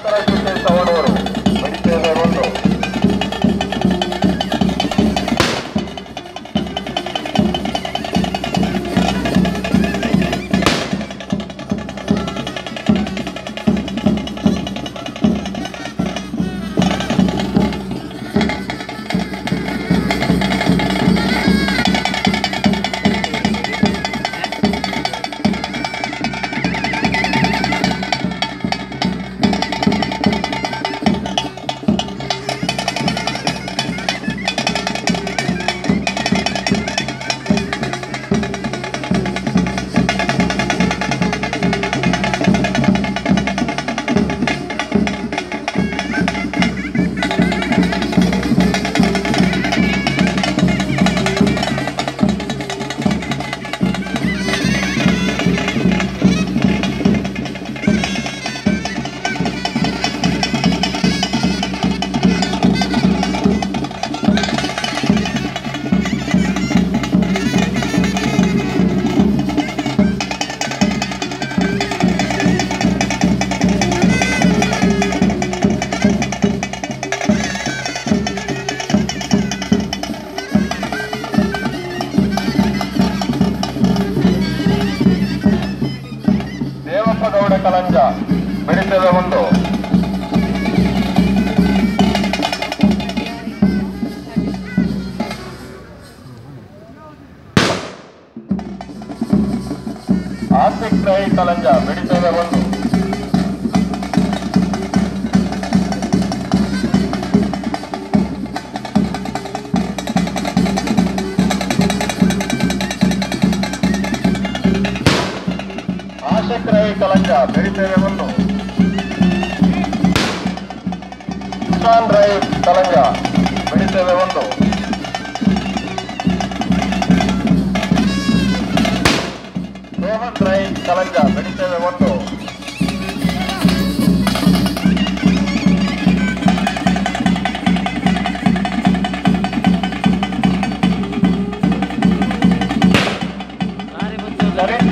Para el sabor. ಸಮಾಜ ಬೆಳೆಸದ ಒಂದು. ಆರ್ಥಿಕ ಕಲಂಜ ಬೆಳೆಸದ ಒಂದು. ಆಶಿಕ್ ರೈ ಕಲಂಜ ಮೆಡಿಟೇರಿಯನ್ ಒಂದು ಇಸ್ಮಾನ್ ರೈ ಕಲಂಜ ಮೆಡಿಟೇರಿಯನ್ ಒಂದು ರೋಹನ್ ರೈ ಕಲಂಜ ಮೆಡಿಟೇರಿಯನ್ ಒಂದು ನರೇಶ್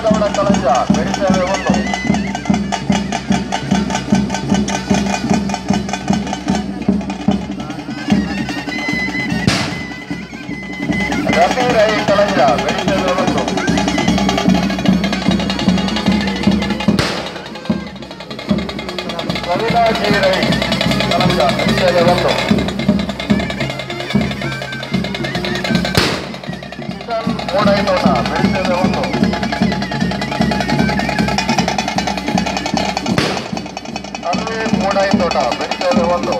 ಗೌಡ ಕಲಂಜ ಮೆಡಿಟೇರಿಯನ್ ಒಂದು ರಫಿ ರೈ ಕಲಂಜ ಮೆಡಿಟೇರಿಯನ್ ಒಂದು ಕವಿತಾ ಜಿ ರೈ ಕಲಂಜ ಮೆಡಿಟೇರಿಯನ್ ಒಂದು ಅನ್ವಿ ಮೂಡೈತೋಟ ಮೆಡಿಟೇರಿಯನ್ ಒಂದು